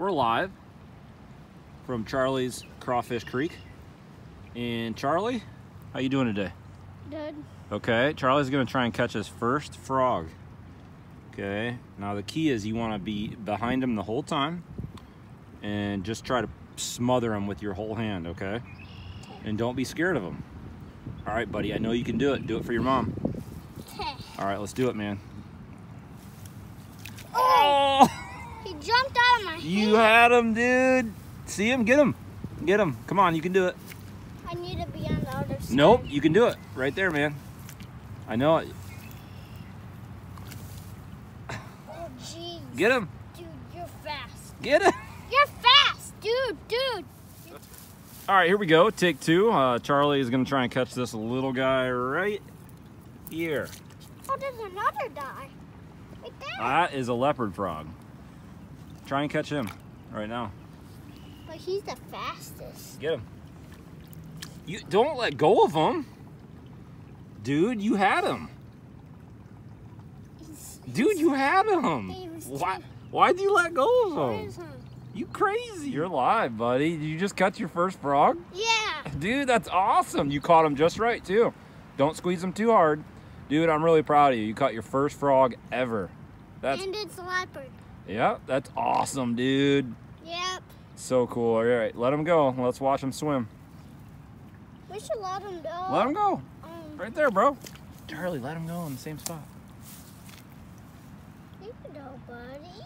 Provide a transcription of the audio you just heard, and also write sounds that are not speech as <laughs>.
we're live from Charlie's Crawfish Creek. And Charlie, how you doing today? Good. Okay, Charlie's gonna try and catch his first frog. Okay, now the key is you wanna be behind him the whole time and just try to smother him with your whole hand, okay? And don't be scared of him. All right, buddy, I know you can do it. Do it for your mom. Okay. <laughs> All right, let's do it, man. You had him, dude. See him? Get him. Get him. Come on, you can do it. I need to be on the other side. Nope, you can do it. Right there, man. I know it. Oh, jeez. Get him. Dude, you're fast. Get him. You're fast, dude, dude. All right, here we go. Take two. Uh, Charlie is going to try and catch this little guy right here. Oh, there's another die. Right there. That is a leopard frog. Try and catch him right now. but he's the fastest. Get him. You don't let go of him. Dude, you had him. He's, Dude, you had him. Why why'd you let go of him? You crazy. You're live, buddy. Did you just catch your first frog? Yeah. Dude, that's awesome. You caught him just right, too. Don't squeeze him too hard. Dude, I'm really proud of you. You caught your first frog ever. That's, and it's a leopard. Yeah, that's awesome, dude. Yep. So cool. All right, let him go. Let's watch him swim. We should let him go. Let him go. Um, Right there, bro. Charlie, let him go in the same spot. you go, buddy.